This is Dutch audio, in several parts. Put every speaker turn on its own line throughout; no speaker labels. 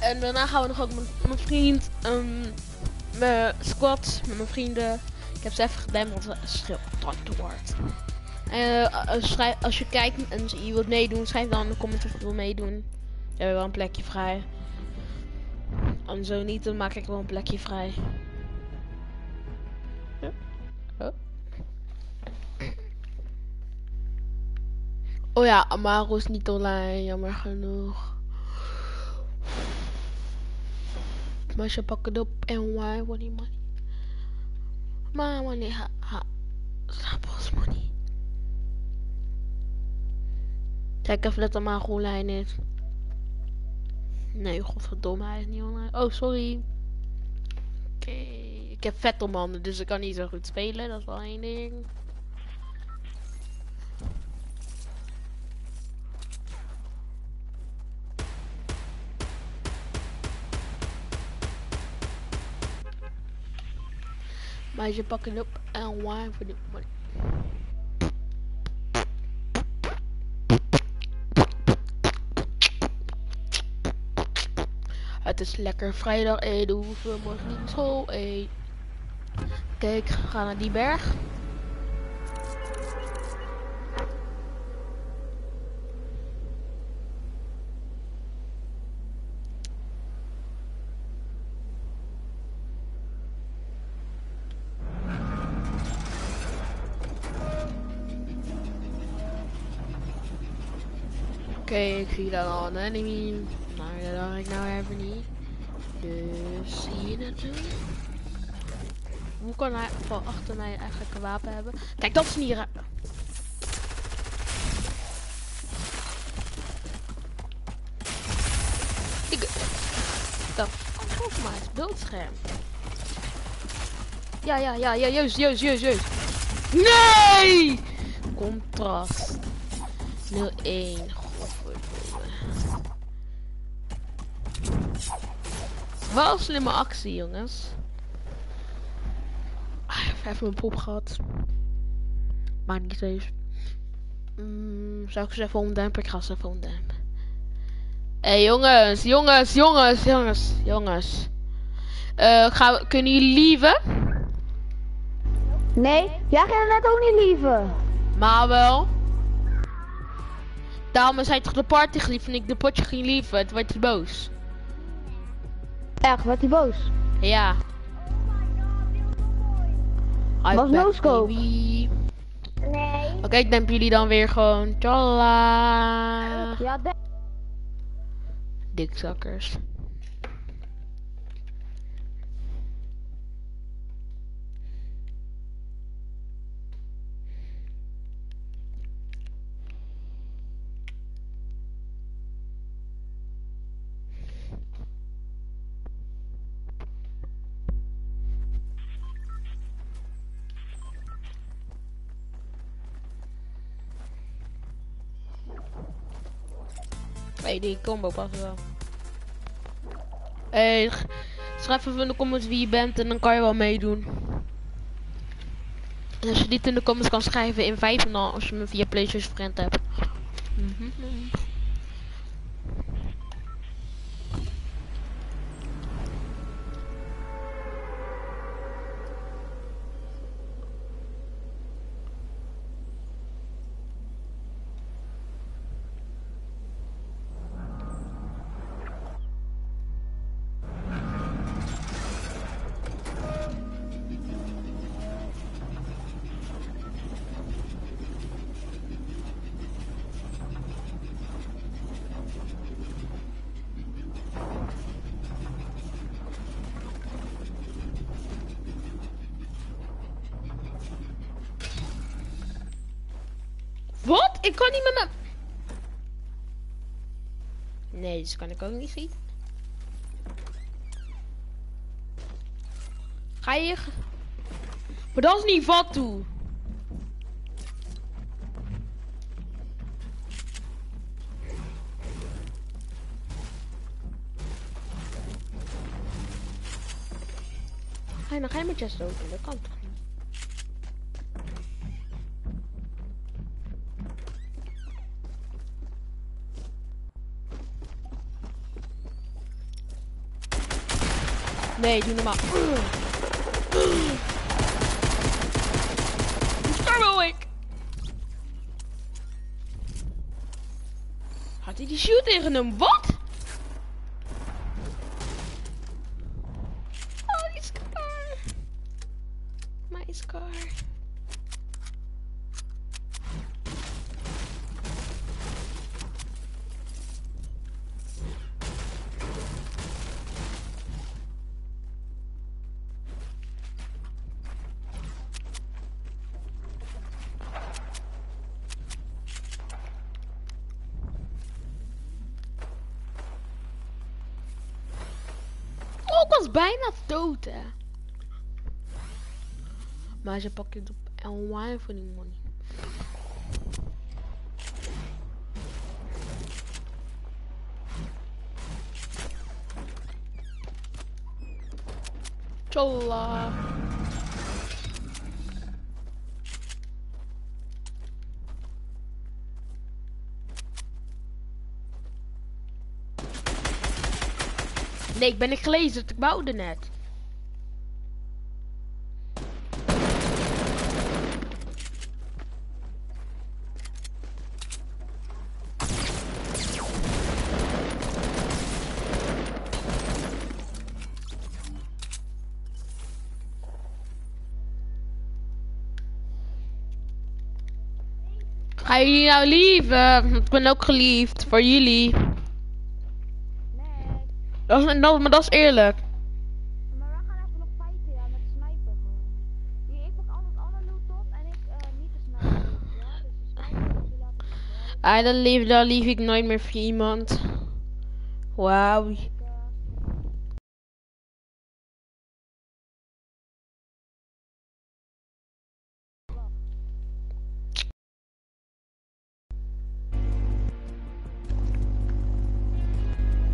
En daarna gaan we nog ook met mijn vriend, um, mijn squad, met mijn vrienden. Ik heb ze even gedempt, want het schil te wordt. En uh, schrijf, als je kijkt en je wilt meedoen, schrijf dan in de comments of je wil meedoen. We hebben wel een plekje vrij. En zo niet, dan maak ik wel een plekje vrij. Ja. Oh. oh ja, Amaro is niet online, jammer genoeg. Maar ze pakken op en why money money. Maar money ha ha. Snappels money. Kijk even dat Amaro online is. Nee, godverdomme, hij is niet online. Oh, sorry. Oké, ik heb vettelmannen, dus ik kan niet zo goed spelen. Dat is wel één ding. Maar ze pakken op en wine voor de money. Het is lekker vrijdag eten, hoeven we morgen niet school eten. Kijk, ga naar die berg. Zie dan al een enemy. Nou, dat dacht ik nou even niet. Dus het nu? Hoe kan hij van achter mij eigenlijk een wapen hebben? Kijk, dat is niet raar. Ik... Dat volgens mij is beeldscherm. Ja, ja, ja, ja, juist, juist, juist, juist. Nee! Contrast. 01. Wel een slimme actie, jongens. Ah, even mijn pop gehad. Maar niet eens. Mm, zou ik ze even omdempen? Ik ga ze even omdempen. Hé hey, jongens, jongens, jongens, jongens, jongens. Uh, gaan, kunnen jullie lieven?
Nee, jij gaat net ook niet lieven.
Maar wel. Daarom zei toch de party geliefd en ik de potje ging lieven. Het werd hij boos.
Echt, werd hij boos?
Ja.
Was no scope?
Nee.
Oké, okay, ik denk jullie dan weer gewoon. Tjalla.
Ja,
Dikzakkers. Die combo past wel. Hey, schrijf even in de comments wie je bent en dan kan je wel meedoen. En als je dit in de comments kan schrijven in 5 en dan als je me via PlayStation friend hebt. Mm -hmm. Wat? Ik kan niet met mijn... Nee, dus kan ik ook niet schieten. Ga je... Maar dat is niet wat toe. Ga je, dan ga chest open, dat kan toch niet? Nee, doe normaal. Daar ik. Had hij die shoot ingenomen? Wat? Bijna. Maar ze pakken het op online voor die money. Tjalla. Nee, ik ben niet gelezen. Ik bouwde net. Ga jullie nou lieven? Ik ben ook geliefd voor jullie. Dat is, dat, maar dat is eerlijk.
Maar we gaan even nog fighten ja, met sniper gewoon. Hier, ik pak altijd alle loot op en ik uh, niet de sniper. Ja, dus de sniper is laten
ja. Ah, dan lief, dan lief ik nooit meer voor iemand. Wauw.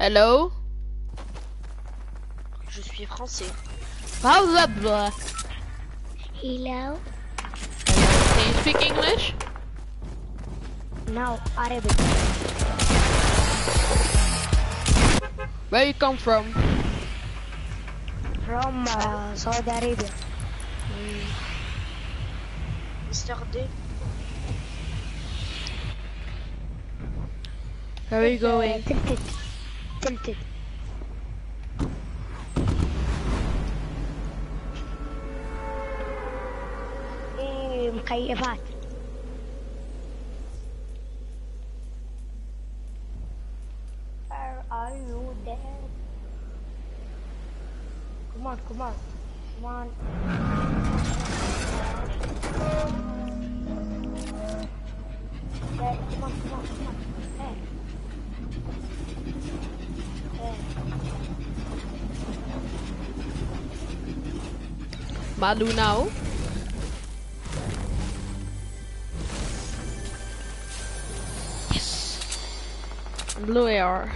Hello?
Je suis français.
Blah, blah,
Hello?
Can you speak English?
No, Arabic.
Where you come from?
From uh, Saudi Arabia.
Mr. D.
Where are you going?
Tilted. Tilted. ايه مكيفات Where are you there? Come on, come on, come on.
Malu now. Yes. Blue AR.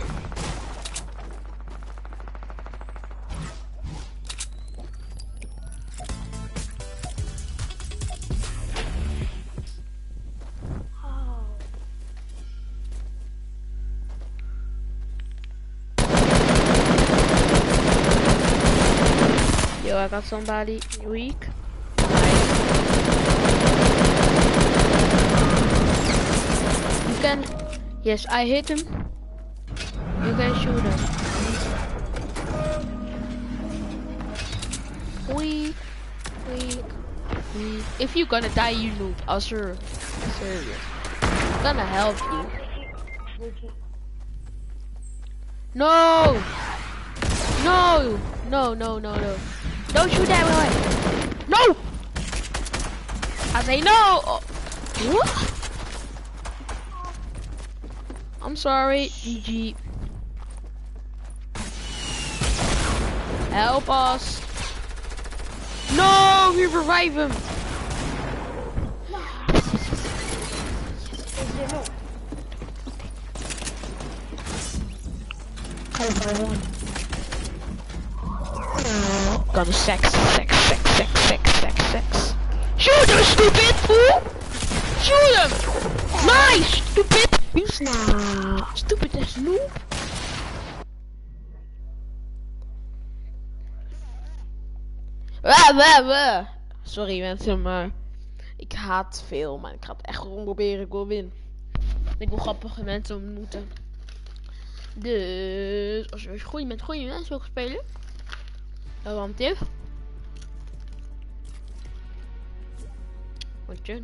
Got somebody weak. You can. Yes, I hit him. You can shoot him. Weak, weak, weak. If you're gonna die, you noob. Als er serious. I'm gonna help you. No! No! No, no, no, no. Don't shoot that way. No! I say no! Oh. What? I'm sorry, GG. Help us. No, we revive him. Gonna sex, sex, sex, sex, sex, sex, sex. Shoot him, stupid fool! Shoot him! Nice, stupid! You snap. Stupid as noob. Wah, wah, wah. Sorry mensen, maar ik haat veel, maar ik ga het echt gewoon proberen. Ik wil winnen. Ik wil grappige mensen ontmoeten. Dus als je goede met goede mensen wil spelen, want dit. Wat je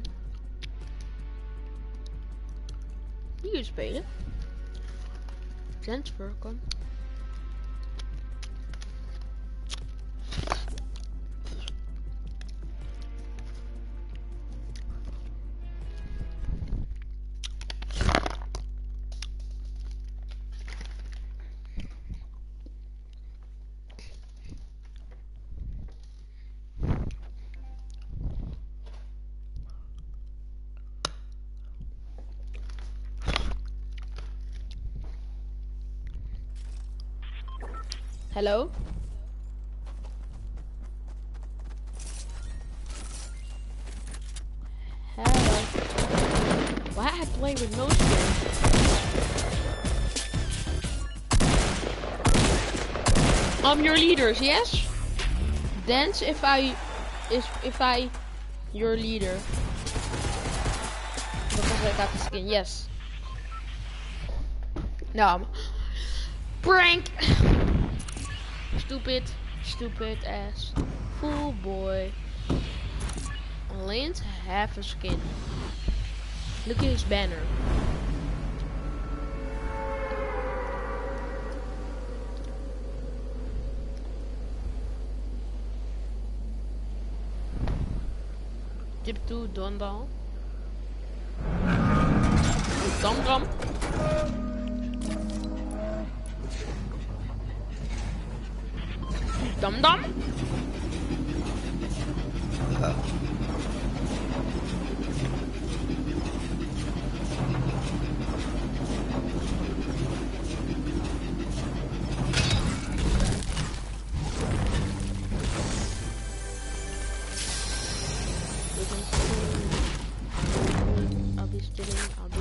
hier spelen. Transfer kan. Hello? Hello? Why I play with skin? I'm your leaders, yes? Dance if I is if I your leader. Because I got the skin, yes. No. Prank! Stupid, stupid ass fool boy. Lance half a skin. Look at his banner. Tip 2 Dondal. Dam Dum dum. I'll be stealing. I'll be.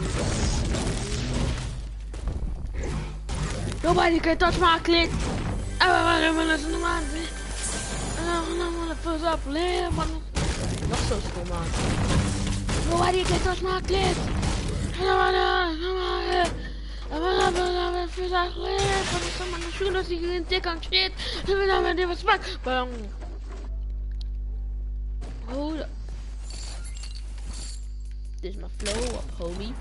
Nobody can touch my clit. I'm gonna listen to my bit. I'm gonna first up live. Nog zo stom man. Nobody can touch my clit. I'm gonna first up live. I'm gonna shoot us. You can take on shit. I'm gonna give a smack. Bang. Hold up. Dit is mijn flow up, homie.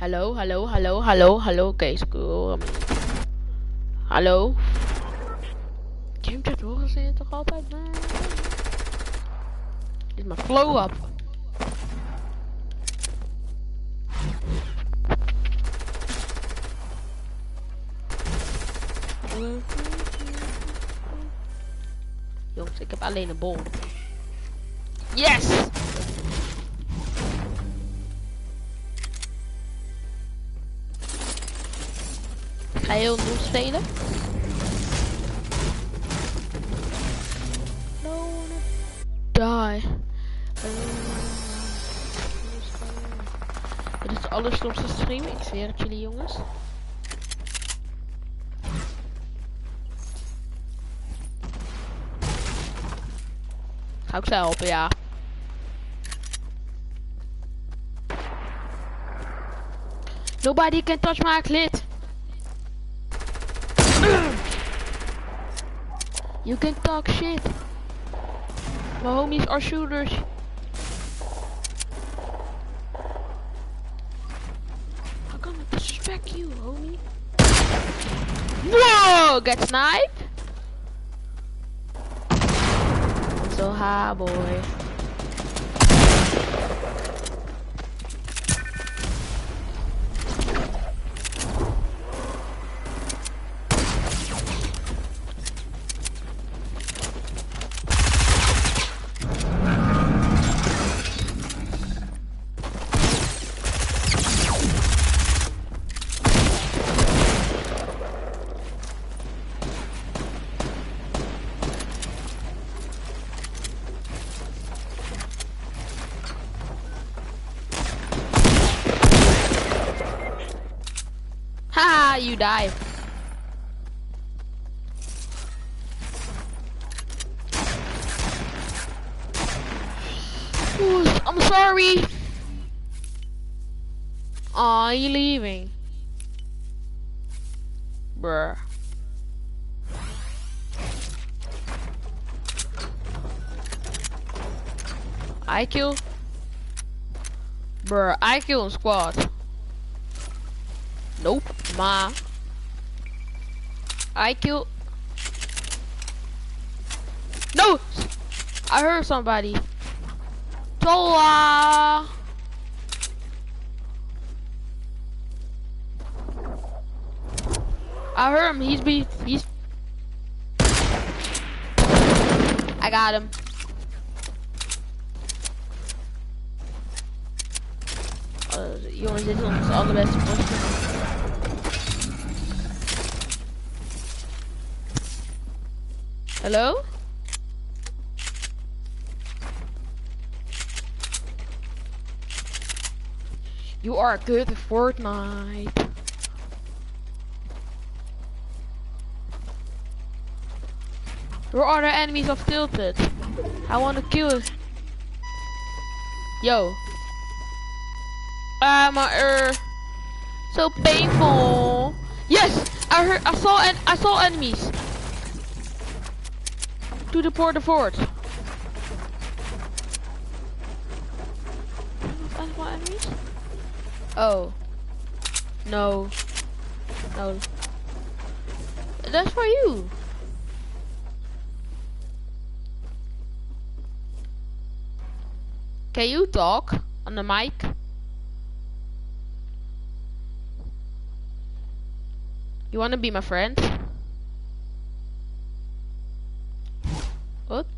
Hallo, hallo, hallo, hallo, hallo. Oké, school. Hallo. Game chat horen ze je toch altijd? Nee. Dit is mijn flow up. Jongens, ik heb alleen een bol. Yes! Ga je heel nieuw spelen? No. Die. Dit is de stream, ik zweer het jullie jongens. Ga ik ze helpen, ja. Nobody can touch my clit. You can talk shit. My homies are shooters. I'm gonna disrespect you, homie. Whoa! Get sniped? So high, boy. Haha, you die. I'm sorry. Aw, you leaving? Bruh. I kill. Bruh, I kill squad. Nope, ma. I kill. No! I heard somebody. Toa! I heard him. He's be. He's. I got him. Uh, jongens, dit is ons allerbeste postje. Hello? You are good at Fortnite. Where are the enemies of Tilted? I wanna kill it. Yo. Ah, my er. So painful. Yes, I heard. I saw. En I saw enemies. To the port of fort. Oh. No. No. That's for you. Can you talk on the mic? You wanna be my friend?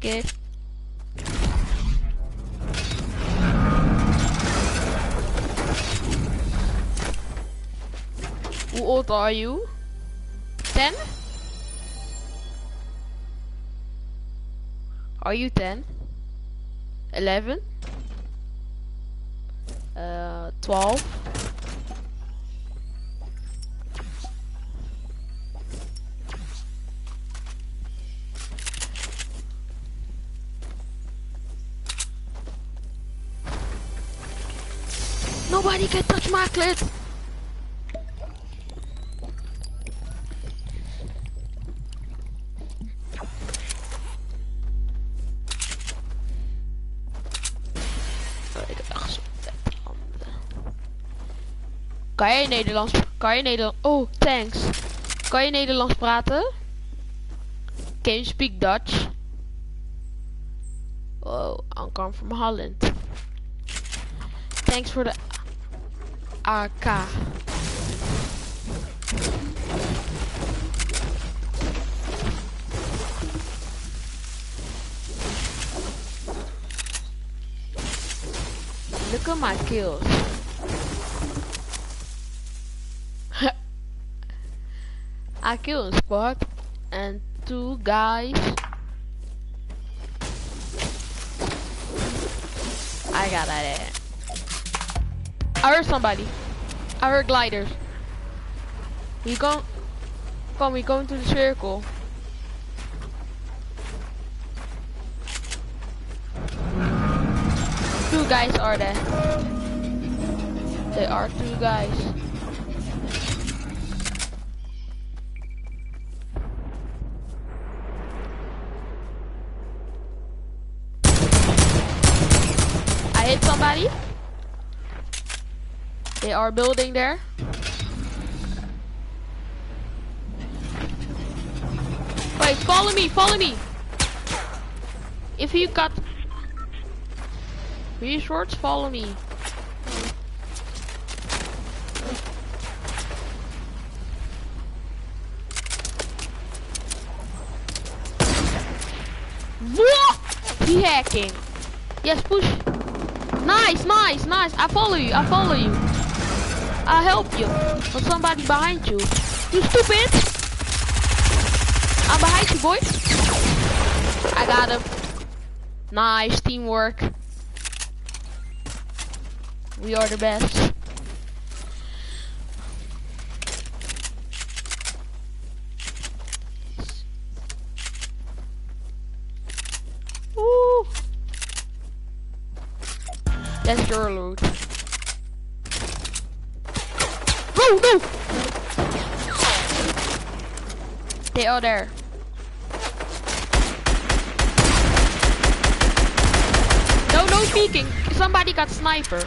Okay. Hoe old are you? 10? Are you 10? 11? Uh, 12? Can touch my. Kan jij Nederlands? Kan je Nederlands? Oh, thanks. Kan je Nederlands praten? Can you speak Dutch? Oh, I come from Holland. Thanks voor de AK. Look at my kills. I killed a squad and two guys. I got that. I heard somebody. I heard gliders. We go. Come, we go into the circle. Two guys are there. They are two guys. I hit somebody. They are building there. Wait, follow me, follow me. If you got resource, follow me. He hacking. Yes, push. Nice, nice, nice. I follow you. I follow you. I help you. But somebody behind you. You stupid. I'm behind you, boy. I got him. Nice teamwork. We are the best. Are there. No, no peeking. Somebody got sniper.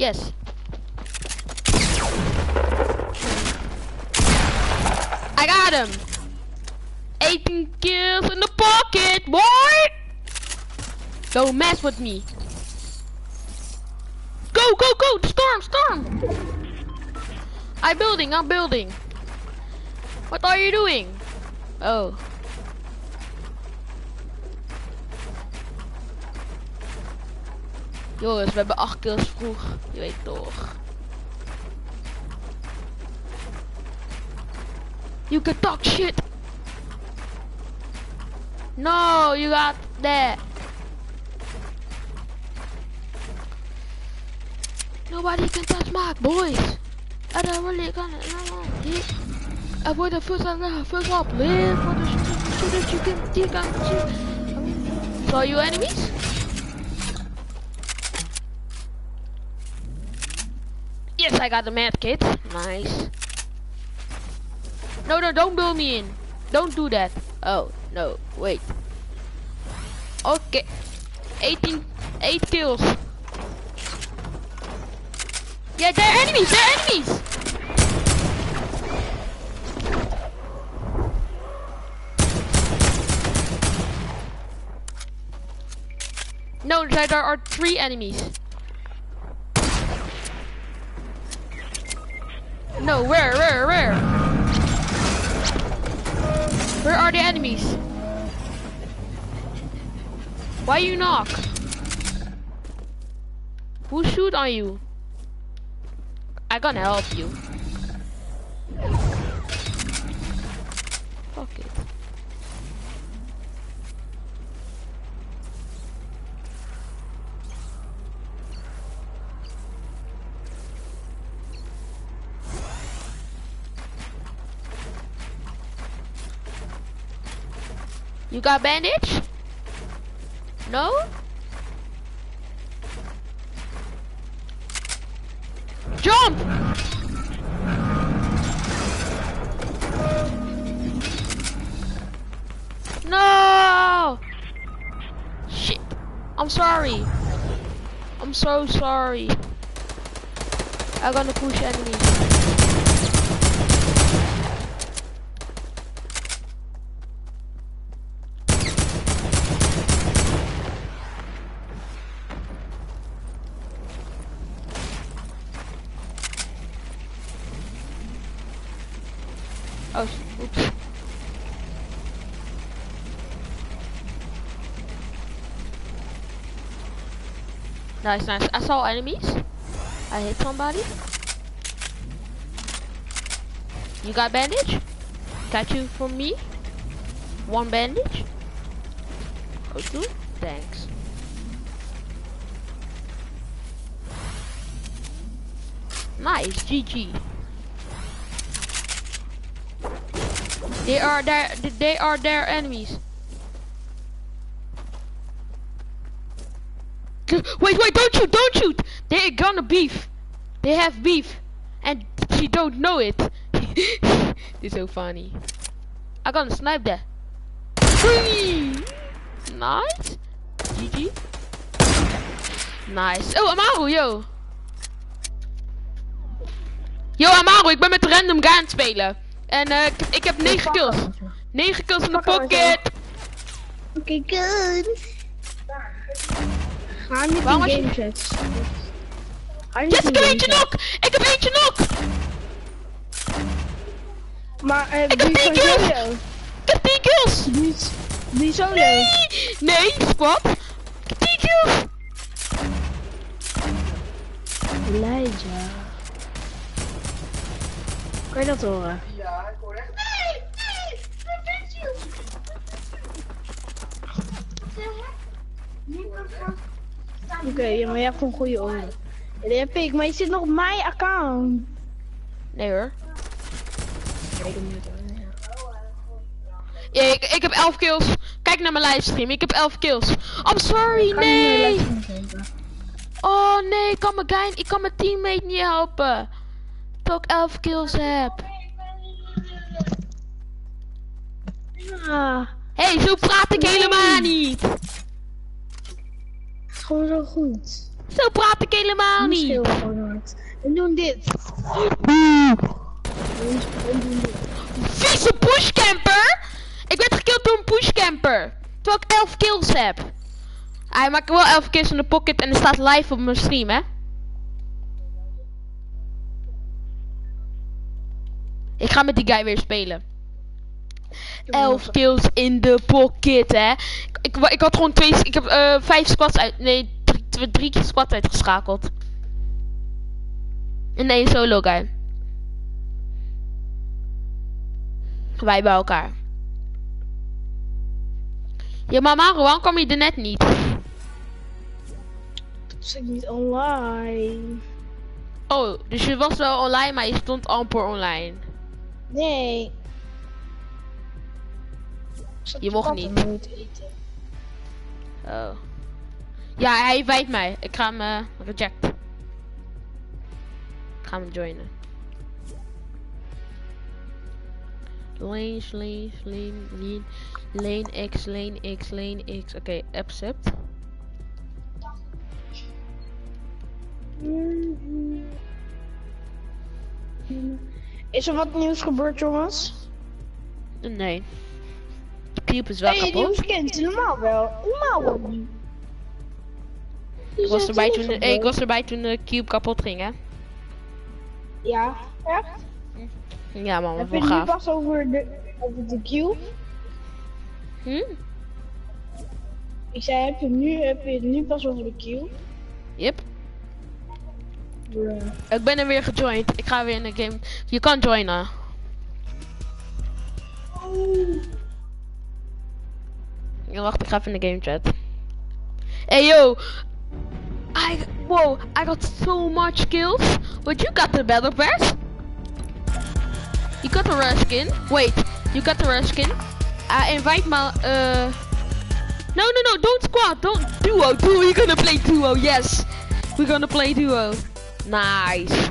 Yes. I got him. 18 kills in the pocket, boy. Don't mess with me. Go, go, go! Storm, storm! I'm building, I'm building. What are you doing? Oh. Jongens, we hebben 8 kills vroeg. Je weet toch. You can talk shit. No, you got that. Nobody can touch my boys. I don't really gonna no, hit. Avoid the first up, first up, live for the shooters so that you dig out shoot. Saw you enemies? Yes, I got the med kit. Nice. No, no, don't build me in. Don't do that. Oh, no, wait. Okay. 18, 8 kills. Yeah, they're enemies, they're enemies! No, there are three enemies. No, where, where, where? Where are the enemies? Why you knock? Who shoot on you? I gonna help you. Fuck it. You got bandage? No? Jump! No! Shit. I'm sorry. I'm so sorry. I'm gonna push enemies. Nice, nice. I saw enemies. I hit somebody. You got bandage? Got you from me? One bandage? Two? Thanks. Nice, GG. They are their, they are their enemies. Wait, wait, don't shoot, don't shoot! They're gonna beef. They have beef. And she don't know it. it's so funny. I gonna snipe that. Free! Nice. GG. Nice. Oh, Amaru, yo. Yo, Amaru, ik ben met random guy aan het spelen. En eh, ik, ik heb 9 kills. 9 kills in de pocket.
Oké, good. Ga niet
Waarom
in game niet
Yes, ik heb eentje nok! Ik heb eentje nok!
Maar eh,
heb
je
tien
gewoon
kills.
solo.
Ik heb 10 kills!
Doe je solo.
Nee! Nee, squad! Ik heb 10 kills!
Elijah. Kan je dat horen? Oké, ja, maar je hebt gewoon goede oren. Ja, die heb ik, maar je zit nog op mijn account.
Nee hoor. Ja, ik, ik heb 11 kills. Kijk naar mijn livestream. Ik heb 11 kills. I'm sorry, nee. Oh nee, ik kan mijn guy, ik kan mijn teammate niet helpen. Terwijl ik 11 kills heb.
Ja,
Hé, hey, zo praat ik helemaal niet.
Gewoon zo goed.
Zo praat ik helemaal niet.
schreeuwen gewoon hard. En doen dit. En doen dit.
Vieze pushcamper! Ik werd gekild door een pushcamper. Terwijl ik 11 kills heb. Hij maakt wel 11 kills in de pocket en er staat live op mijn stream, hè? Ik ga met die guy weer spelen. 11 kills in de pocket, hè? Ik, ik, ik had gewoon twee. Ik heb eh vijf squads uit. Nee, drie, drie squads uitgeschakeld. En één solo guy. Wij bij elkaar. Ja, maar Maru, waarom kwam je er net niet?
Was ik niet online?
Oh, dus je was wel online, maar je stond amper online.
Nee.
Je mocht niet. Oh. Ja, hij wijt mij. Ik ga hem eh, reject. Ik ga hem joinen. Lane, lane, lane, lane, lane X, lane X, lane X. Oké, accept.
Is er wat nieuws gebeurd, jongens?
Nee. De cube is wel
Nee,
kapot.
kent normaal wel. Normaal wel niet.
Ik was, erbij toen, de, eh, ik was erbij toen de cube kapot ging, hè?
Ja, echt?
Ja, man, wat
Heb je
wel gaaf.
pas over de, over de cube?
Hm?
Ik zei, heb je, nu, heb je het nu pas over de cube?
Yep.
Bruh.
Ik ben er weer gejoind. Ik ga weer in de game. Je kan joinen. Ja, wacht, ik ga in de game chat. Hey yo! I whoa, I got so much kills. But you got the battle pass? You got the rare skin? Wait, you got the rare skin? I invite my uh No no no, don't squad, don't duo, duo, we're gonna play duo, yes. We're gonna play duo. Nice.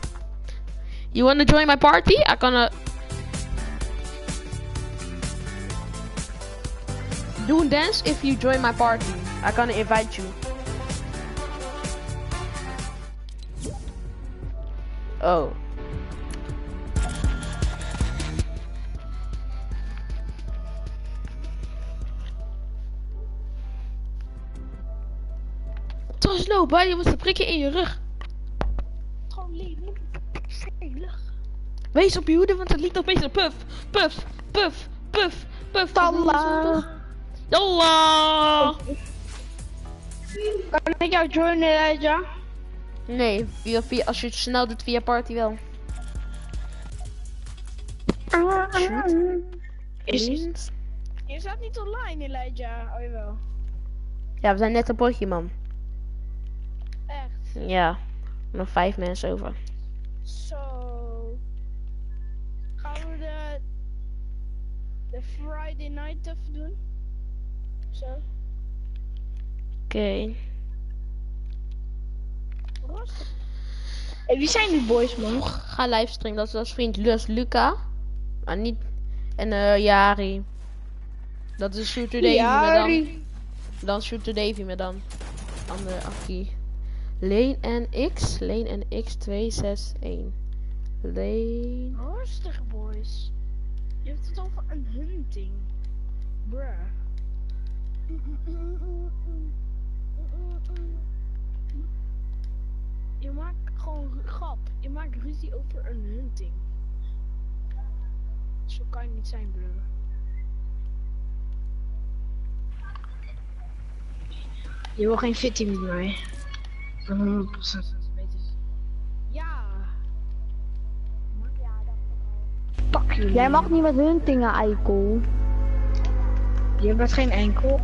You wanna join my party? I'm gonna do a dance if you join my party. I'm gonna invite you. Oh. Het was low, buddy. Je moest een prikje in je rug. Wees op je hoede, want het liet nog bezig. Puff, puff, puff, puff, puff.
Talla.
Yalla.
Kan ik jou joinen, Elijah?
Nee, via, via, als je het snel doet via party wel.
Is, je staat niet online, Elijah. Oh jawel.
Ja, we zijn net een potje, man.
Echt.
Ja. Nog vijf mensen over.
Zo. Gaan we de, de Friday night even doen? Zo.
Oké.
Hey, wie zijn die boys, man?
Ga livestream. Dat is als vriend Lus Luca. Maar niet. En eh Jari. Dat is Shooter Davy met dan. Dan Shooter Davy met dan. Andere Akkie. Leen en X. Leen en X 261. Leen.
Rustig, boys. Je hebt het over een hunting. Bruh. Je maakt gewoon grap. Je maakt ruzie over een hunting. Zo kan je niet zijn, bro. Je wil geen fitty met mij. 100% weten. Ja. Pak jullie.
Jij mag niet met huntingen, eikel.
Je bent geen enkel.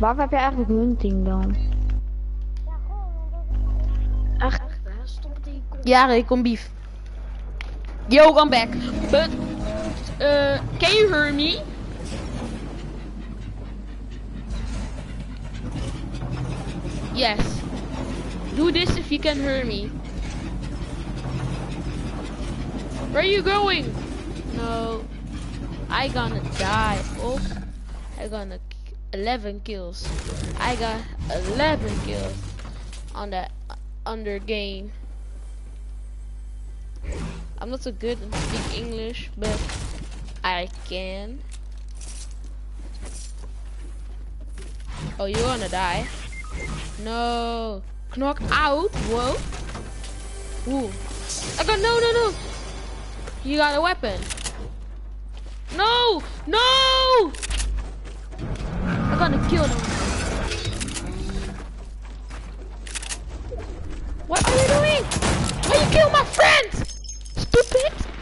Waarvoor heb je eigenlijk hunting dan?
Echt, hè? Stop die kop.
Jari, kom beef. Yo, I'm back. But. Uh, can you hear me? Yes. Do this if you can hear me. Where are you going? No. I gonna die. Oh. I gonna 11 kills. I got 11 kills on that uh, under game. I'm not so good at speak English, but I can. Oh, you're gonna die. No. Knock out. Whoa. Ooh. I got no, no, no. You got a weapon. No, no. I'm gonna kill them. What are you doing? Why you kill my friend? Stupid.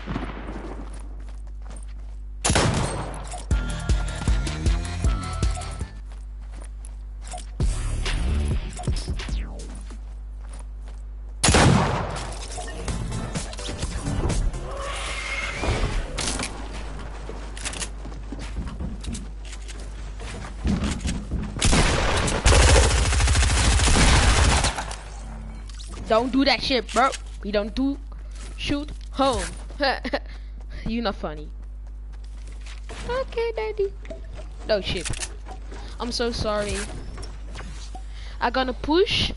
Don't do that shit, bro. We don't do shoot home. you not funny. Okay, daddy. No shit. I'm so sorry. I gonna push.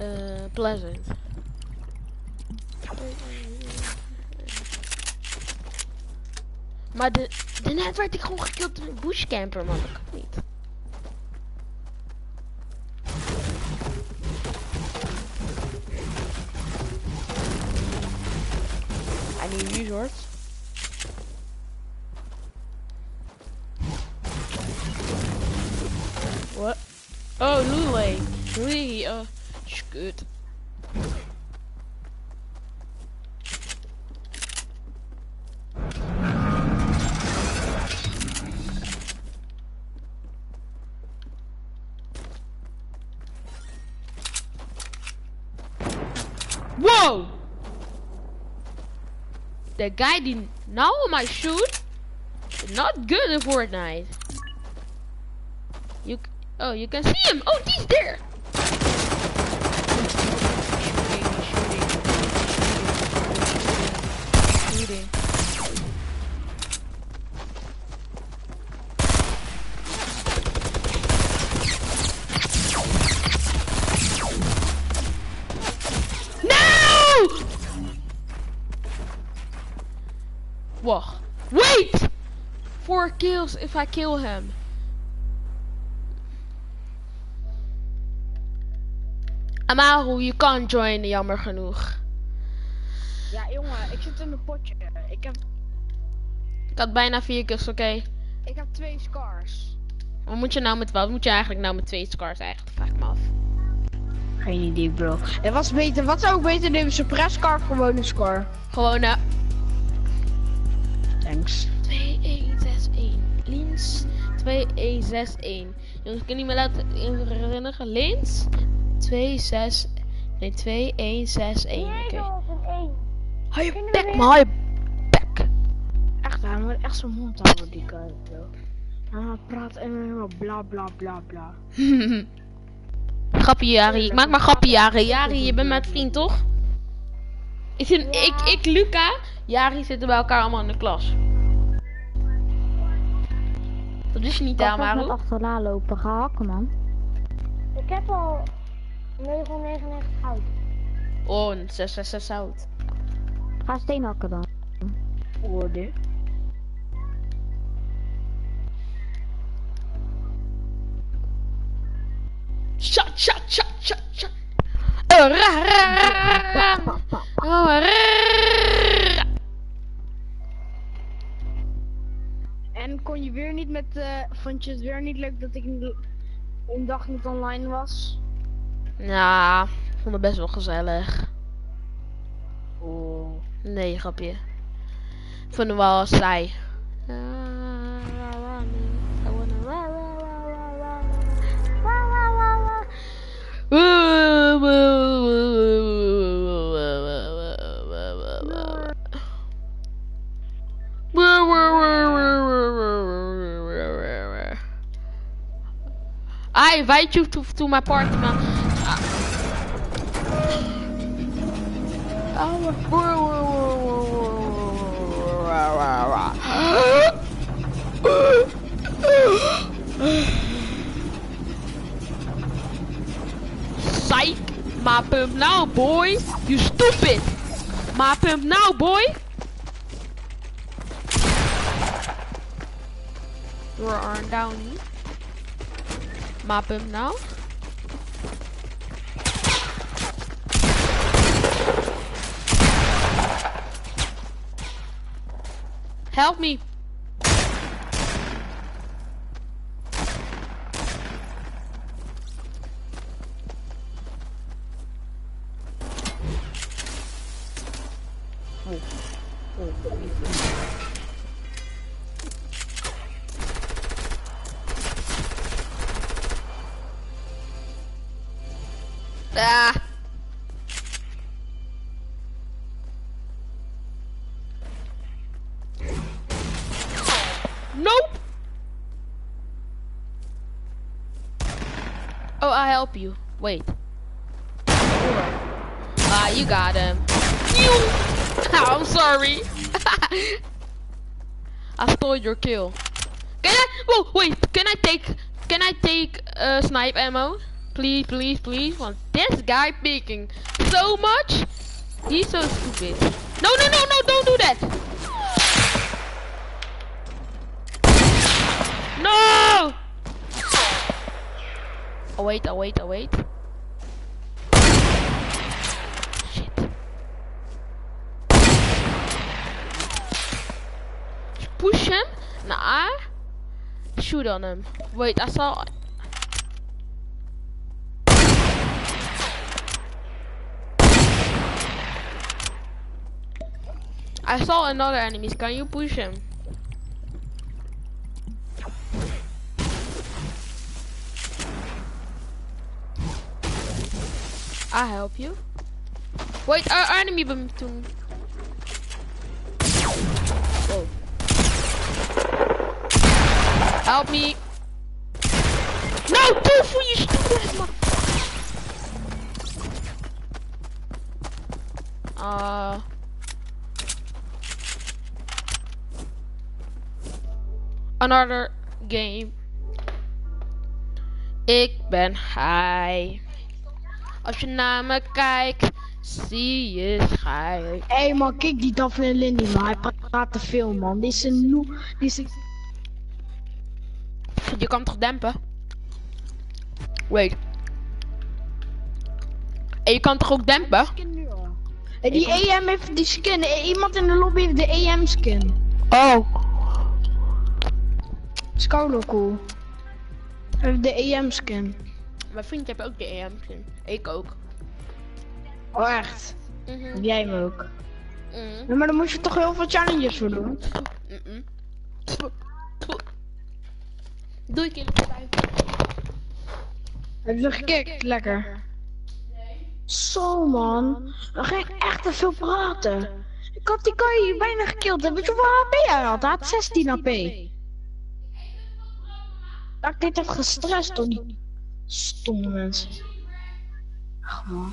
Uh, pleasant. Maar de, daarnet werd ik gewoon gekild door een bushcamper, man. Dat kan niet. The guy did now on my shoot. Not good in Fortnite. You oh you can see him. Oh he's there. Four kills if I kill him. Amaru, je kan joinen, jammer genoeg.
Ja, jongen, ik zit in een potje. Ik heb,
Ik had bijna vier kills, oké.
ik heb twee scars.
Wat moet je nou met wat? Moet je eigenlijk nou met twee scars eigenlijk? Vraag ik me af.
Geen idee, bro. Het was beter. Wat zou ik beter nemen? Suppress car of gewone score?
Gewoon eh
Thanks.
2161. Lins 2161. Jongens, ik kan niet meer laten herinneren. Lins 26. Nee, 2161. Oké.
was een 1.
Hou je bek, man. Hou je bek.
Echt, hij moet echt zijn mond houden, die bro. Hij praat en helemaal bla bla bla bla.
Grappie, Jari. Ik maak maar grappie, Jari. Jari, je bent mijn vriend, toch? Ik, ik, ik, Luca, Jari zitten bij elkaar allemaal in de klas. Dat wist je niet,
met
Maru?
achterna lopen, ga hakken man. Ik heb al 999 hout.
Oh, een 666 zout.
Ga steen hakken dan.
Woorden.
Shot, shot, shot, shot, shot. Oh, ra, ra, ra, ra. Oh, ra, ra.
En kon je weer niet met, eh vond je het weer niet leuk dat ik een, dag niet online was?
Ja, ik vond het best wel gezellig.
Oh.
Nee, grapje. Ik vond het wel saai. I invite you to, to my party, man. Psych! My pump now, boy! You stupid! My pump now, boy! We're on down here. My pump now. Help me! Help you. Wait. Ah, you got him. You! I'm sorry. I stole your kill. Can I? Whoa, wait. Can I take? Can I take uh, snipe ammo? Please, please, please. This guy picking so much? He's so stupid. No, no, no, no! Don't do that. No! Oh wait, oh wait, oh wait. Shit. Push him. Nah. Shoot on him. Wait, I saw. I saw another enemy. Can you push him? I help you. Wait, our enemy toen. Oh. Help me. No, do for you stupid man. Uh. Another game. Ik ben high. Als je naar me kijkt, zie je schijn.
Hé hey man, kijk die Daphne Lindy man, hij praat, te veel man. Dit is een noe, dit is een...
Je kan hem toch dempen? Wait. En je kan toch ook dempen?
Die AM heeft die skin, iemand in de lobby heeft de AM skin.
Oh.
Skoulo cool. Hij heeft de AM skin.
Mijn vriend heeft ook de EM skin. Ik ook.
Oh echt?
Mhm.
Heb jij hem ook?
Mhm.
Ja, maar dan moet je toch heel veel challenges voor doen.
Mhm. Doe ik in de tijd.
Heb je gekikt? Lekker. Zo man, dan ga je echt te veel praten. Ik had die guy hier bijna gekild. Weet je hoeveel HP hij had? Hij had 16 HP. Ja, ik echt gestrest door die stomme mensen. Ach man.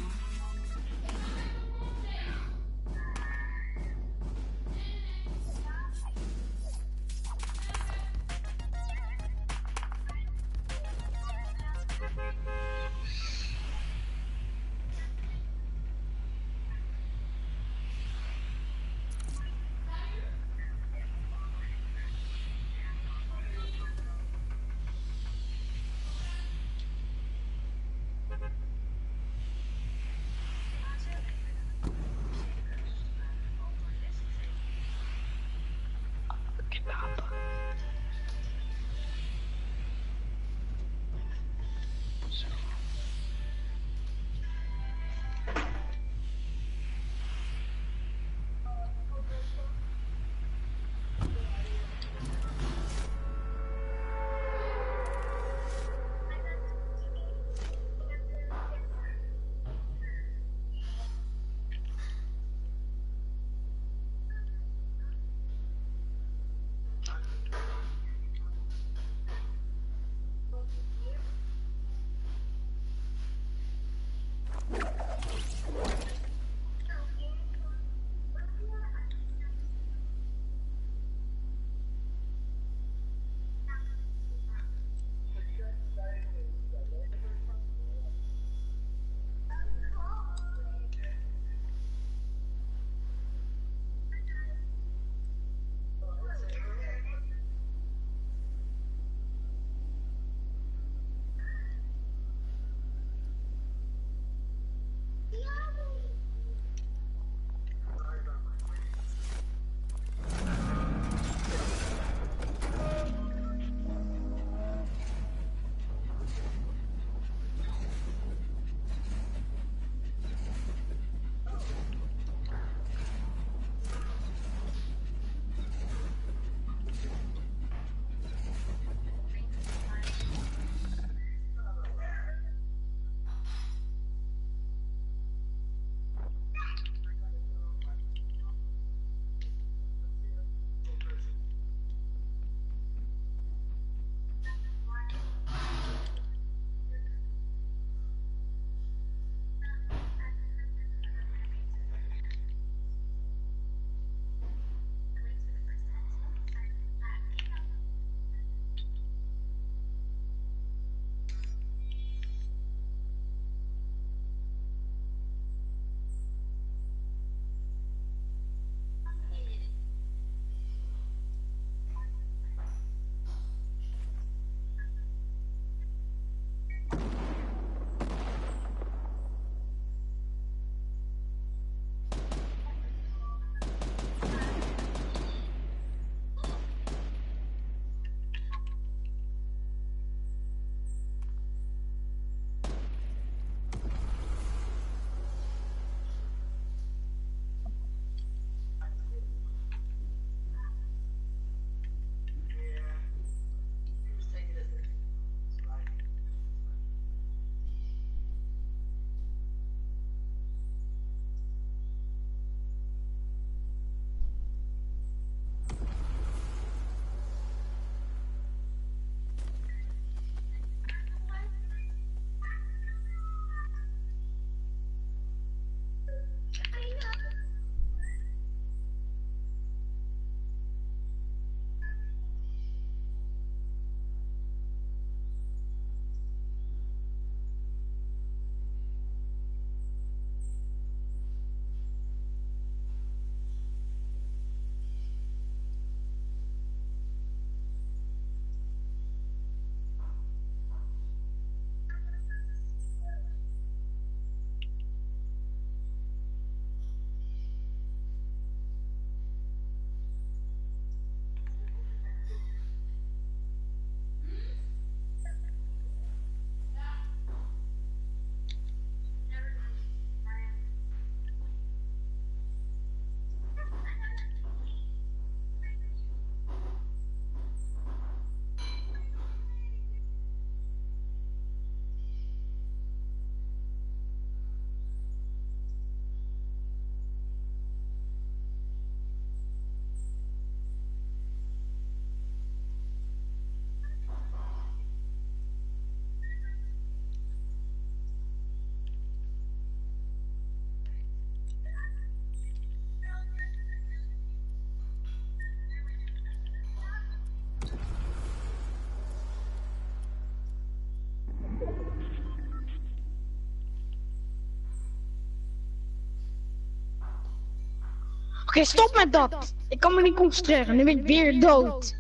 Oké, stop met dat. Ik kan me niet concentreren. Nu ben ik weer dood.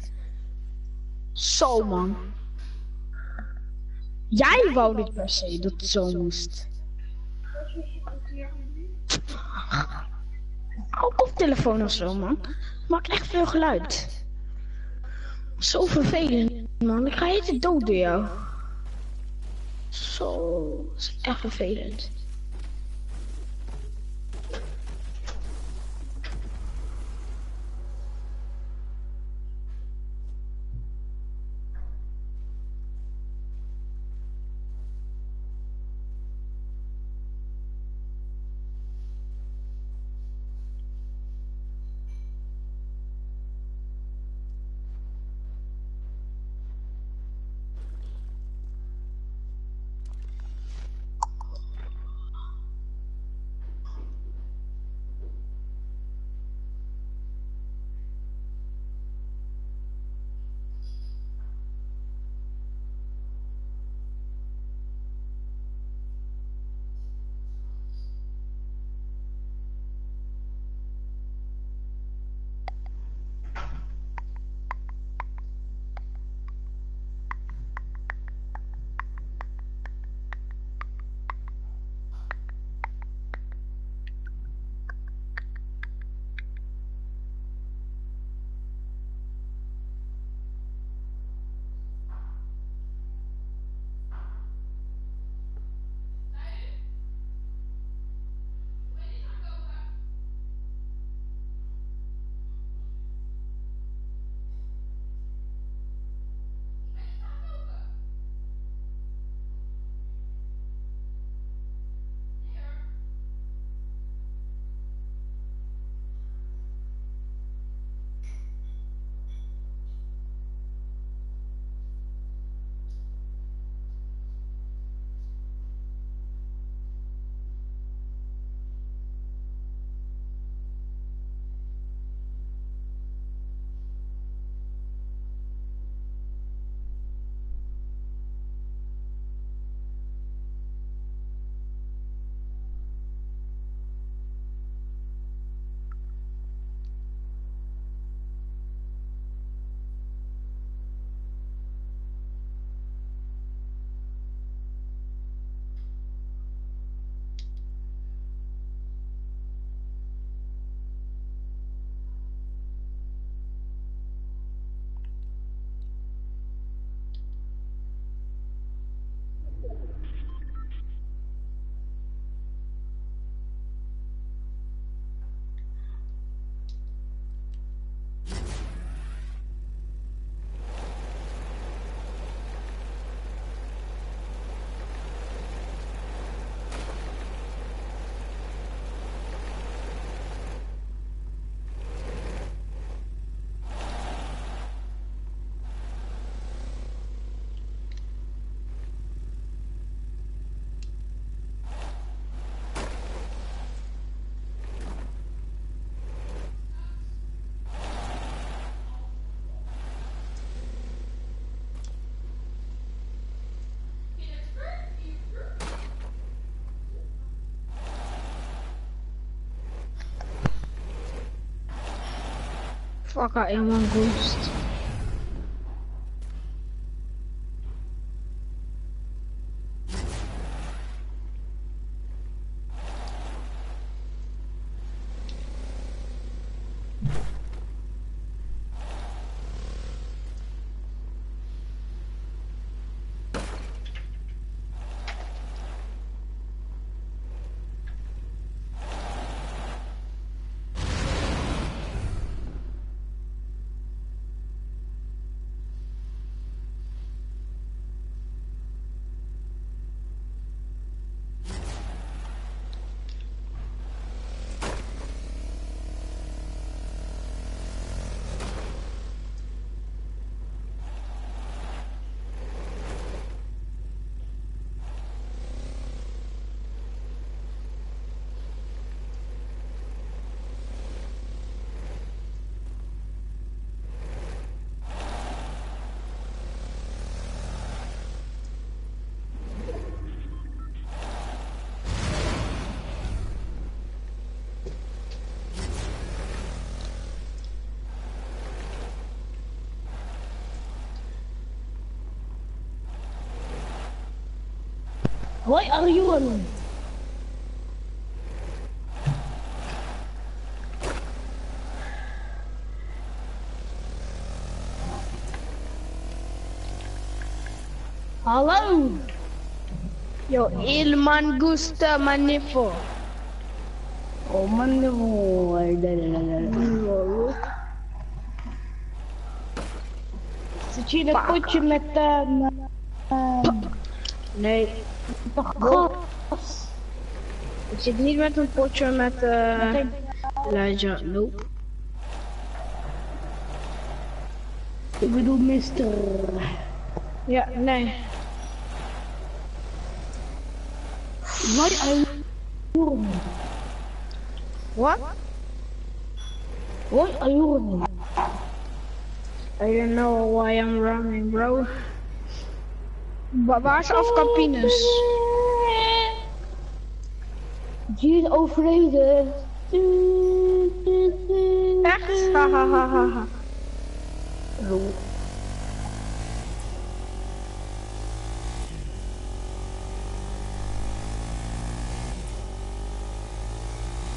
Zo, man. Jij wou dit per se, dat het zo moest. Hou koptelefoon of zo, man. Maakt echt veel geluid. Zo vervelend, man. Ik ga even dood door jou. Zo, echt vervelend. Fuck, I am one ghost. Why are you running? Hallo. Yo, il man gusta manifo. Oh man, Zit je in het potje met Gas. Ik zit niet met een potje met eh Elijah. Nope. Ik bedoel mister. Ja, nee. Why are you? What? Why are you running? I don't know why I'm running, bro. Wa- waar is Afkapinus? Die is overleden. Echt? Ha ha ha ha ha. Lol.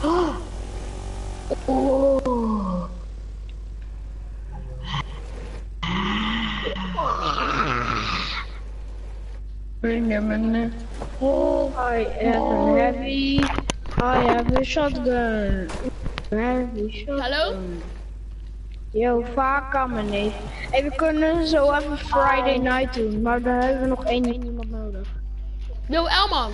Oh. Bring him in there. Oh, I have a heavy. I have a shotgun. Heavy shotgun.
Hallo?
Yo, vaak kan me niet. Hey, we kunnen zo even Friday night doen, maar dan hebben we nog één iemand nodig.
Yo, Elman.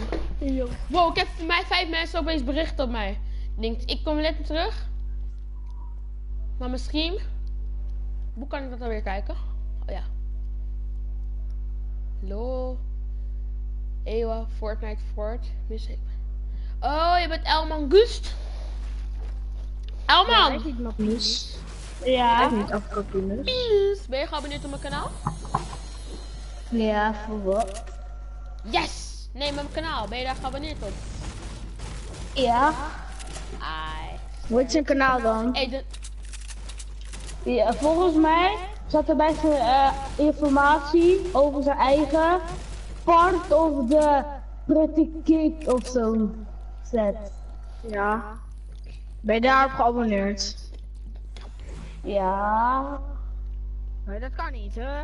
Wow, ik heb voor mij vijf mensen opeens bericht op mij. Denkt, ik kom net terug. Maar mijn stream. Hoe kan ik dat dan weer kijken? Oh ja. Hallo. Ewa, Fortnite, Fort. Mis ik. Oh, je bent Elman Gust. Elman!
niet nog niet. Ja. Ik niet.
Ben je geabonneerd op mijn kanaal?
Ja, voor wat?
Yes! Nee, mijn kanaal. Ben je daar geabonneerd op?
Ja.
Ai.
Hoe is zijn kanaal dan?
Hey, de...
Ja, volgens mij zat er bij zijn eh, informatie over zijn eigen part of the pretty kid of zo set.
Ja. Ben je daarop geabonneerd?
Ja.
Nee, dat kan niet, hè?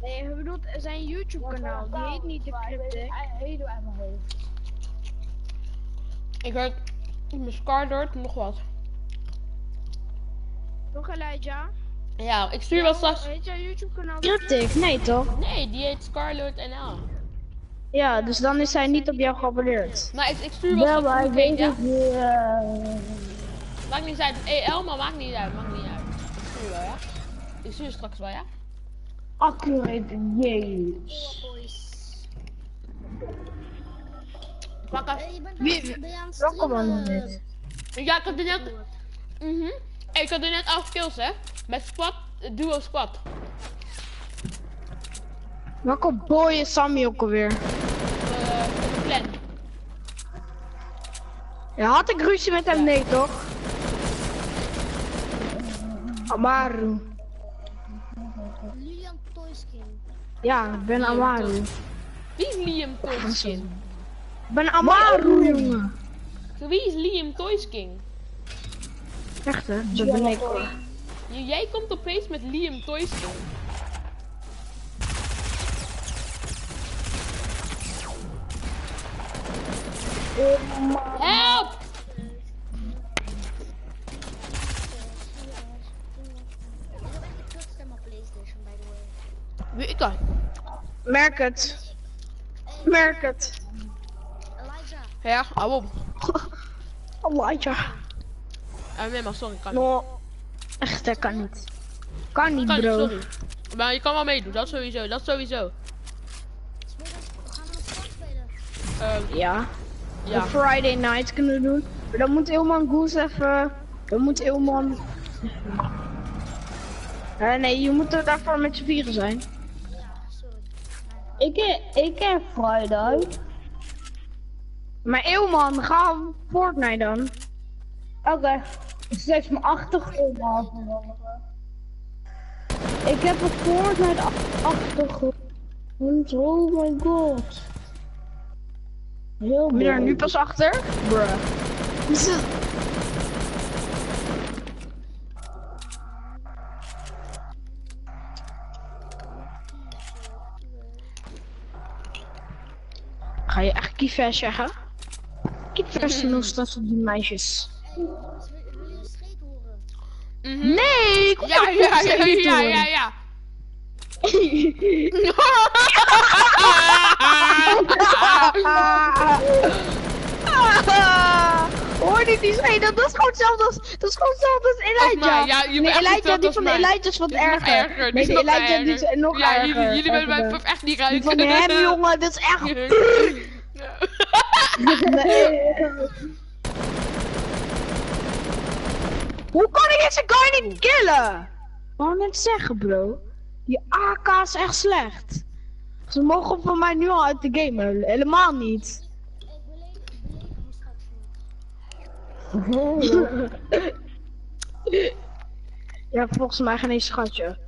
Nee, je bedoelt zijn YouTube kanaal, die heet niet de Cryptic.
Hey, doe uit mijn hoofd.
Ik werd mijn Scarlord nog wat.
Toch Elijah?
Ja, ik stuur wel straks...
Heet jouw YouTube kanaal Cryptic? Nee toch?
Nee, die heet Scarlord NL.
Ja, dus dan is hij niet op jou geabonneerd.
Maar ik, ik stuur wel
Ja, maar
een
ik weet
ja?
niet. eh,
Maakt niet uit. Hey, Elma, maakt niet uit. Maakt niet uit. Ik stuur wel, ja? Ik stuur straks wel, ja?
accurate jezus.
Pak af.
Wie? Welke man dit?
Ja, ik had er net... Mhm. Hey, ik had er net 11 kills, hè? Met squad, duo squad.
Welke boy is Sammy ook alweer?
Eh, van de clan.
Ja, had ik ruzie met hem? Nee toch? Amaru.
Lilian Toyskin.
Ja, ik ben Amaru.
Wie is Liam Toysking?
Ik ben Amaru, jongen.
Wie is Liam Toysking?
Echt hè? Dat ben ik.
Jij komt opeens met Liam Toysking. Help!
Ik heb echt een kutstem op PlayStation, by the way.
Wie ik dan?
Merk het. Merk het.
Elijah,
Ja, hou op.
Elijah.
Ah, nee, maar sorry, kan niet.
Echt, dat kan niet. Kan niet,
Kan
bro.
sorry. Maar je kan wel meedoen, dat sowieso, dat sowieso.
dat- gaan we een sport spelen?
Ehm,
Ja.
Ja.
Friday night kunnen doen. Maar dan moet Ilman Goose even. Dan moet Ilman. Eh, nee, je moet er daarvoor met z'n vieren zijn.
Ja, sorry.
Ik, heb- ik heb Friday.
Maar Ilman, ga Fortnite dan.
Oké. Steeds mijn achtergrond af veranderen. Ik heb een Fortnite ach- achtergrond. Oh my god. Heel
Kom je daar nu pas achter? Bruh. Ga je echt kiefers zeggen? Kiefers nog steeds op die meisjes.
Jongens, wil wil je een streek horen?
Mhm.
Nee, ik wil
Ja,
niet
ja, ja, ja,
doen.
ja, ja.
Hoor je die schreeuwen? Dat, dat is gewoon hetzelfde als, dat is gewoon hetzelfde als Elijah.
ja, je
nee, Elijah, die van
mij.
Elijah is wat erger.
erger.
Nee, die
nog
Elijah die is nog
ja,
erger.
Jullie, jullie willen echt niet
Die
ruiken.
van hem, jongen, dat is echt... Nee. Hoe kan ik deze guy niet killen? Wou net zeggen, bro. Die AK is echt slecht. Ze mogen van mij nu al uit de game. Helemaal niet. Ja, volgens mij geen eens schatje.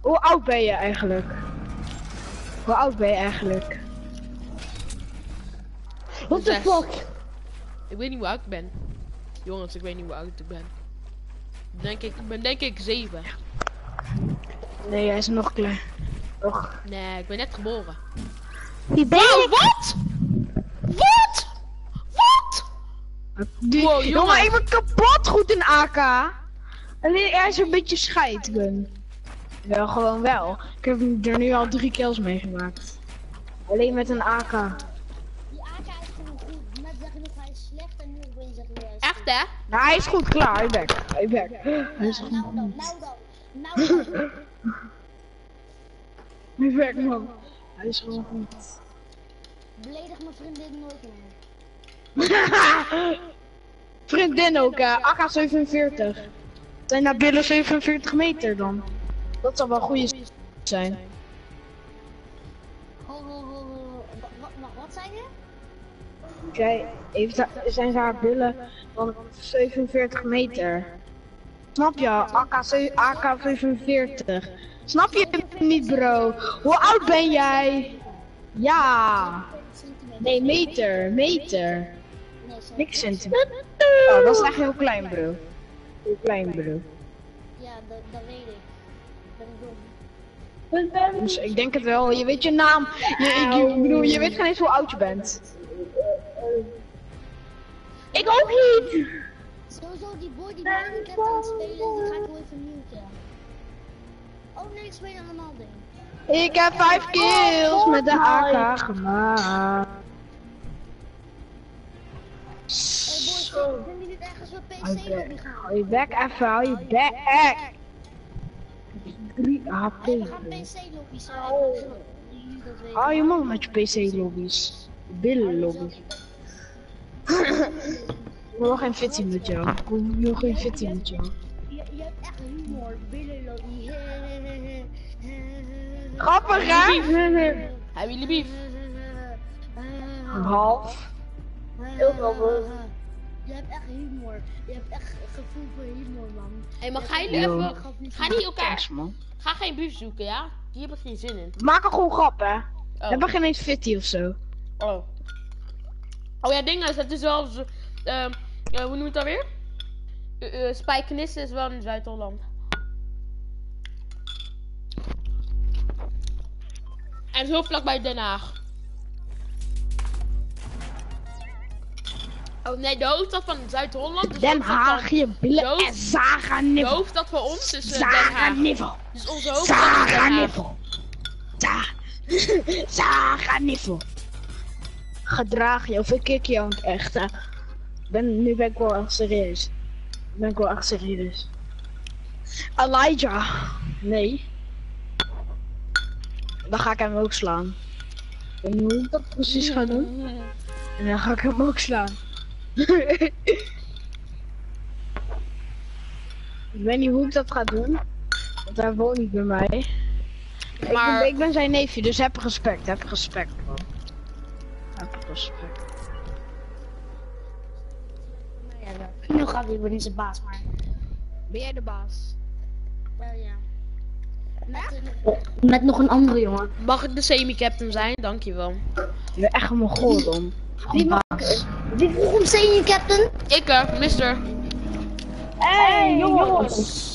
Hoe oud ben je eigenlijk? Hoe oud ben je eigenlijk?
What the fuck?
Ik weet niet hoe oud ik ben. Jongens, ik weet niet hoe oud ik ben. Denk ik, ik ben denk ik zeven.
Nee, hij is nog klein. Och.
Nee, ik ben net geboren.
Wie ben
wat? Wat? Wat?
Die,
Wow,
jongen,
jongen.
ik ben kapot goed in AK. Alleen er is een beetje scheid, gun. Wel, gewoon wel. Ik heb er nu al drie kills mee gemaakt. Alleen met een AK.
Die AK is gewoon goed. Net zeg je nog hij is slecht en nu zeg je hij is
Echt
goed.
hè?
Nou, hij is goed klaar. Hij back. Hij back. Hij is
Ja,
goed.
nou dan, nou dan. Nou dan.
Hij back, man. Hij is gewoon goed.
Beledig mijn vriendin nooit meer.
Vriendin ook, eh, AK-47. Zijn naar billen 47 meter dan? Dat zou wel een goede zijn.
Ho, ho, ho, ho. Wat, zei je?
Zij heeft zijn ze haar billen van 47 meter. Snap je? AK, AK-45. Snap je het niet, bro? Hoe oud ben jij? Ja. Nee, meter. Meter. Niks centimeter. Oh, dat is echt heel klein, bro. Heel klein, bro.
Ja, dat, dat weet ik. Ben ik dom.
Dus ik denk het wel. Je weet je naam. Je, ik, ik bedoel, je weet geen eens hoe oud je bent. Ik ook niet.
Sowieso die boy die Minecraft aan het spelen die ga ik wel even muten. Oh nee, ik speel allemaal ding.
Ik heb vijf kills met de AK gemaakt.
Hey boys, kunnen jullie ergens wat
Hou
PC lobby gaan?
hou je bek even, hou je bek. 3 HP.
Hey, we gaan PC lobby's.
Hou je mond met je PC lobby's. Billen lobby's. Ik wil geen fitty met jou. Ik wil geen fitty met jou.
Je, je hebt echt humor, billen.
Grappig hè?
Hebben jullie beef?
Half.
Heel grappig. Je hebt echt humor. Je hebt echt gevoel voor humor, man.
Hé, maar ga jullie
Yo.
even... Ga niet elkaar... Ga geen beef zoeken, ja? Die heb ik geen zin in.
Maak er gewoon grap hè. We
Oh.
hebben geen eens fitty of zo.
Oh. Oh ja, ding is, het is wel zo... eh, hoe noem je het alweer? Uh, uh, Spijkenisse is wel in Zuid-Holland. En zo vlakbij Den Haag. Oh nee, de hoofdstad van Zuid-Holland. is de
Den Haag, je billen en Zaga
De hoofdstad van ons is eh, Den
Zaga
Haag. Dus onze hoofdstad is Den
Zaga
Haag.
niffel. Za- Zaga niffel. Gedraag je of ik jou in het echt hè. Ben, nu ben ik wel echt serieus. Ben ik wel echt serieus. Elijah. Nee. Dan ga ik hem ook slaan. Ik weet niet hoe ik dat precies ga doen. En dan ga ik hem ook slaan. ik weet niet hoe ik dat ga doen. Want hij woont niet bij mij. Ik,
Maar-
ben, ik ben zijn neefje, dus heb respect. Heb respect, man. Heb respect.
Nu gaat hij weer niet zijn baas, maar.
Ben jij de baas?
Ja, ja. Met een,
Met nog een andere jongen.
Mag ik de semi-captain zijn? Dankjewel.
Je bent echt een mongool, dan.
Wie mag Wie vroeg om senior captain?
Ik, eh, mister.
Hey, jongens.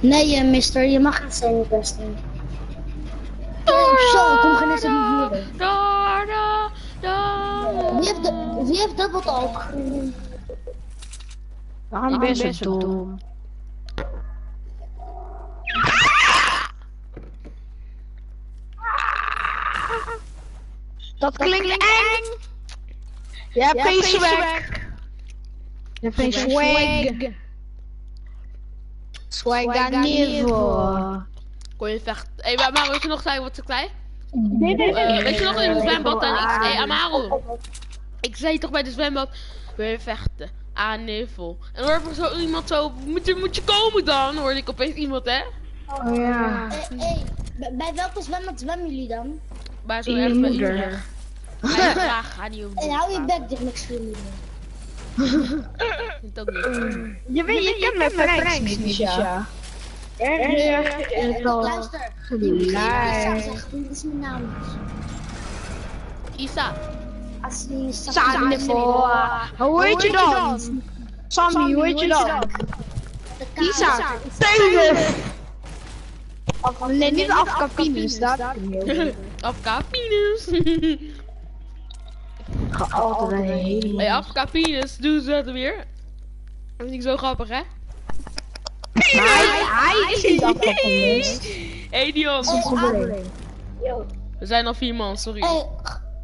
Nee, eh, mister, je mag niet senior captain. Zo, kom geen eens Wie heeft, de, wie heeft double talk?
Waarom ben je zo dom? Dat klinkt eng! Je hebt geen swag! Je hebt geen swag! Swag daar niet voor!
Kon je vechten? Hé, hey, maar, weet je nog zei wat zei?
Dit is
Eh, weet je nog in het zwembad en ik... Hé, hey, Amaro. Ik zei toch bij de zwembad, je vechten? Ah, nevel. En dan hoorde ik zo iemand zo, moet je, moet je komen dan? Hoorde ik opeens iemand, hè?
Oh ja.
Eh, hey, bij- bij welke zwembad zwemmen jullie dan?
Maar zo
In je
ergens bij
moeder.
Utrecht. Ga je niet over.
En hou je bek dicht, niks voor jullie.
Ik vind het ook niet.
Je weet, je kent mijn pranks niet, ja. Erg irritant.
Luister, die moet geen Isa zeggen, dit is mijn naam.
Isa.
Als die
Sanniveau. Hoe heet je dan? Sammy, hoe heet je dan? Isa. Penis! Nee, niet afkapines, dat
Afka penis.
ga altijd een hele...
Hé, Afka penis, doe ze dat weer. Dat is niet zo grappig, hè?
Hij, is niet afkapines.
Hé, Dion. We zijn al vier man, sorry.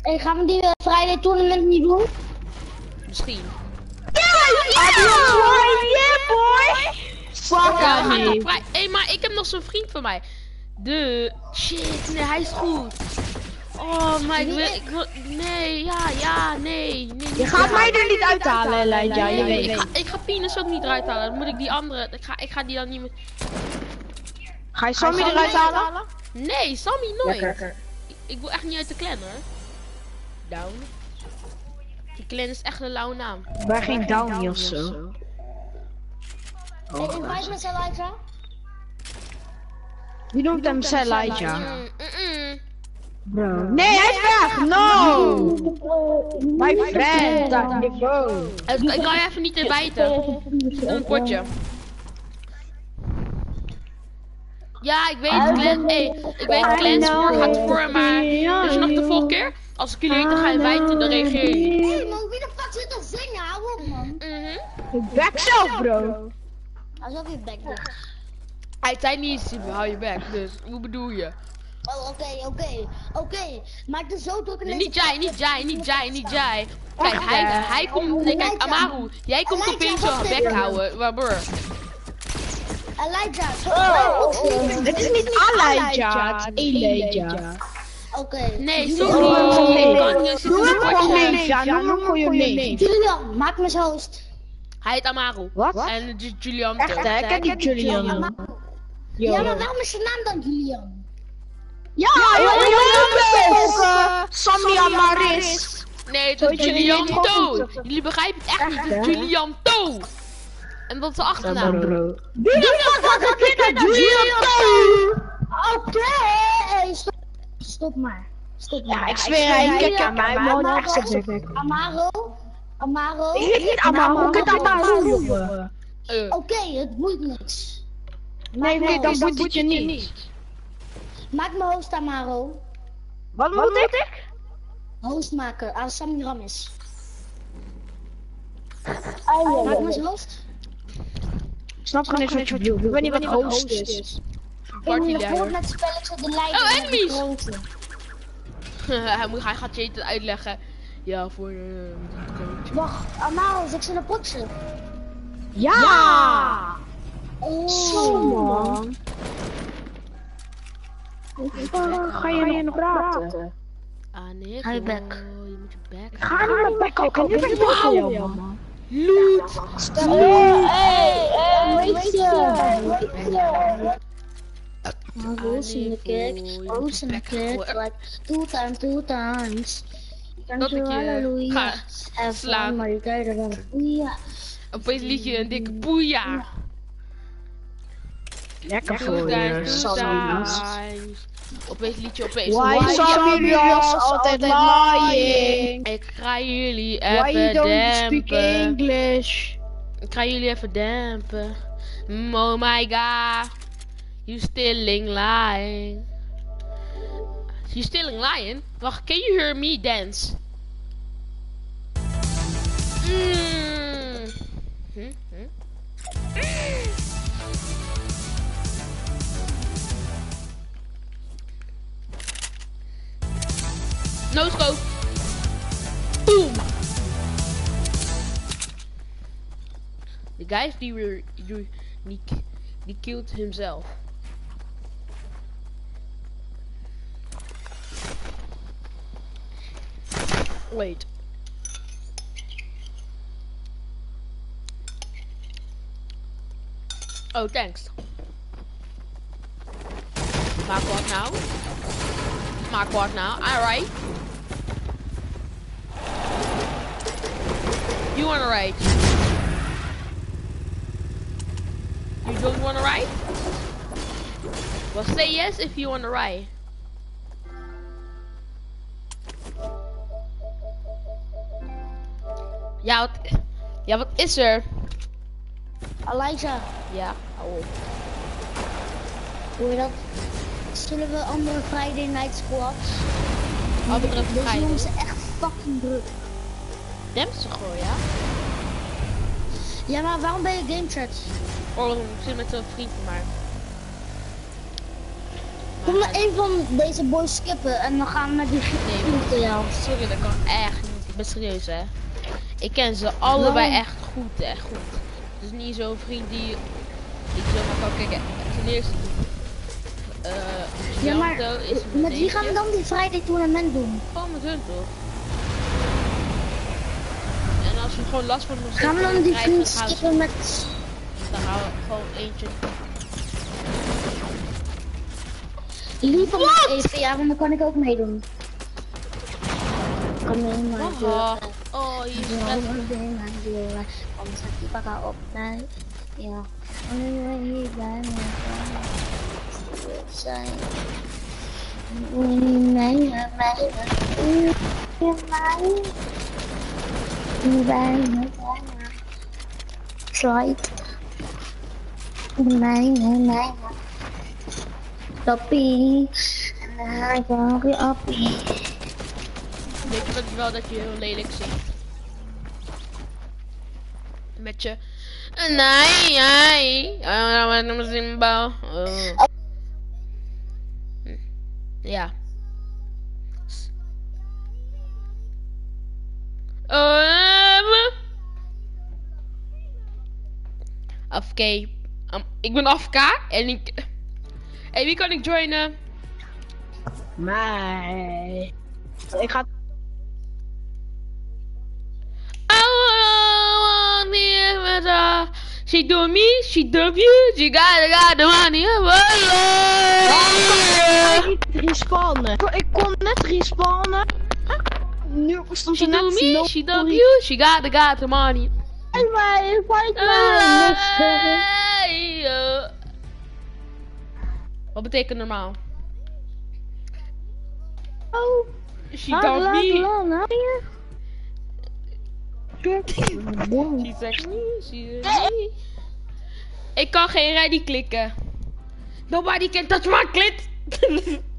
Hey, hey, gaan we die eh, Friday tournament niet doen?
Misschien.
Yeah, boy! Fuck
Ja, we. Hé, maar ik heb nog zo'n vriend van mij. De. Shit, nee, hij is goed. Oh, maar ik wil. Ik wil nee, ja, ja, nee. nee
Je gaat mij er niet uithalen, Elijah, je
Nee,
weet
ik, ga, ik ga Pinus ook niet eruit halen. Dan moet ik die andere. Ik ga, ik ga die dan niet meer.
Ga je Sammy eruit halen?
Nee, Sammy nooit.
Lekker.
Ik, ik wil echt niet uit de clan hoor. Down. Die clan is echt een lauwe naam.
Wij geen Downy of zo.
Hey, invite Elijah.
Noemt hem Elijah?
Mm, mm, mm.
Bro. Nee, hij is weg! No! My friend.
Ik, ik kan je even niet bijten. Een potje. Ja, ik weet het, clan, hey, ik weet Clanspoor gaat voor, maar dus nog de volgende keer, als ik jullie heet, dan ga je bijten, dan reageer je niet.
Hey man, wie de fuck zit te zingen? Hou op man.
Mhm.
Back zelf, bro.
Alsof je dicht.
Hij zei niet, hou je bek, dus hoe bedoel je?
Oh, oké, oké, oké. Maak er zo druk in
Nee, niet jij, niet jij, niet jij, niet jij. Kijk, hij, hij komt, nee, kijk, Amaru, jij komt opeens zo bek houden, maar broer.
Elijah, zo oh,
Het is niet Elijah, het is Elijah.
Oké.
Nee, sorry, ik kan niet,
Noem hem gewoon
zitten
names, ja, noem hem gewoon name.
Julian, maak me zo host.
Hij heet Amaru.
Wat?
En het is Julian.
Echt hè, ken die Julian.
Ja, maar waarom is zijn naam dan Julian?
Ja, ja, Sammy Amaris.
Nee, het is Julian To. Jullie begrijpen het echt niet, het is Julian To. En dat is de achternaam.
Wie de fuck had Julian
Oké, hey, stop. Maar. Stop maar.
Ja, ik zweer, hij kijkt aan mij, man.
Amaro? Amaro?
Ik heet niet Amaro, ik heet Amaro, jongen.
Eh,
Oké, het boeit niks.
Nee, nee, dan boeit het je niet.
Maak me host Amaro.
Wat moet ik?
Host maken, aan Sammy Ramis. Maak me host.
Ik snap gewoon niet wat je bedoelt. Ik weet niet wat host is.
In
Party
de spelletje de leider.
Oh, enemies! hij, moet, hij gaat je het uitleggen. Ja, voor de coach.
Wacht, Amaro, zit ze in een potje?
Ja!
Oh.
Zo, man. Waarom ga je niet nog praten?
Ah, nee,
Hou je bek.
Je moet je bek.
Ga naar de bek ook. Nu ben man.
Loot!
Hey, weet je, weet je. Roos in the kick, roos in the kick, like two times, two times.
Dat ik je ga
En
slaan.
maar je kijkt er dan. Ja.
Opeens liet je een dikke poeja.
Lekker voor je,
times, two
Sammy.
times. Opeens liedje opeens.
Why
Why
video's altijd lying?
Ik ga jullie
Why you
even
don't speak
dempen.
English?
Ik ga jullie even dempen. Oh my god. You stilling lying. You stilling lying? Wacht, can you hear me dance? Mm. Hm, hm. No scope. Boom. The guys die, die killed himself. Wait. Oh, thanks. Maak wat now? Maak wat nou? Alright. You wanna ride? You don't wanna ride? Well, say yes if you wanna ride. Ja, wat, ja, wat is er?
Elijah,
Ja, hou op.
hoor je dat? Zullen we andere Friday Night Squads?
Andere
Deze
Friday.
jongens zijn echt fucking druk.
Dempt ze gewoon, ja?
Ja, maar waarom ben je game chat?
Oh, ik zit met een vriend van mij.
Kom maar een van deze boys skippen en dan gaan we met die
Nee,
vriend jou.
Sorry, dat kan echt niet. Ik ben serieus, hè. Ik ken ze allebei echt goed, echt goed. Het is niet zo'n vriend die ik zomaar kan kijken. Ten eerste, eh,
Ja, maar
is
met wie gaan we dan die Friday tournament doen?
Gewoon met hun, toch? En als we gewoon last van ons
Gaan we dan die vriend skippen met...
Dan gaan we gewoon eentje.
Liever met even, ja, want dan kan ik ook meedoen. Kom mee, maar
Oh, oh, je is net
Kom, zet die pakken op. Nee. Ja. Nu wil je hier bij me zijn. Nee, nee, nee, nee. Bij me zijn. Slide. Nee, nee, nee. Toppie. En dan ga ik weer appie.
Weet je wat wel dat je heel lelijk zingt? Met je. Nee, nee. Ja, Simba. Oh. Hm. Ja. Oké. Um, ik ben AFK en ik. Hey, wie kan ik joinen?
Nee. Ik ga...
I want me with her. She do me, she do you, she got, got the money.
Ik kon niet respawnen. Ik kon net respawnen. Nu stond
She do
net
me, she do you, she got, the got the money.
Fight mij, fight mij.
Wat betekent normaal?
Oh,
She
laat,
me. Me, me. Ik kan geen ready klikken. Nobody can touch my clit.